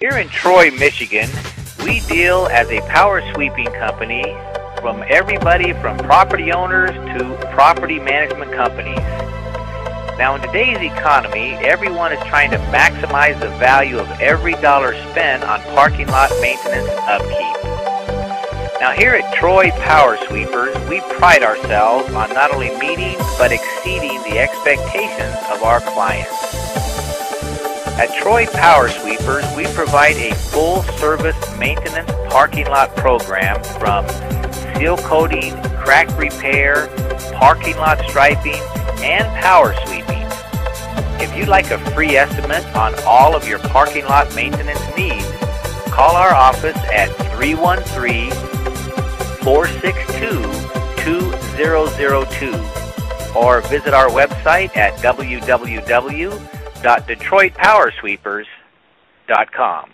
Here in Troy, Michigan, we deal as a power sweeping company from everybody from property owners to property management companies. Now, in today's economy, everyone is trying to maximize the value of every dollar spent on parking lot maintenance and upkeep. Now, here at Troy Power Sweepers, we pride ourselves on not only meeting but exceeding the expectations of our clients. At Troy Power Sweepers, we provide a full service maintenance parking lot program from seal coating, crack repair, parking lot striping, and power sweeping. If you'd like a free estimate on all of your parking lot maintenance needs, call our office at 313 462 2002 or visit our website at www www.detroitpowersweepers.com.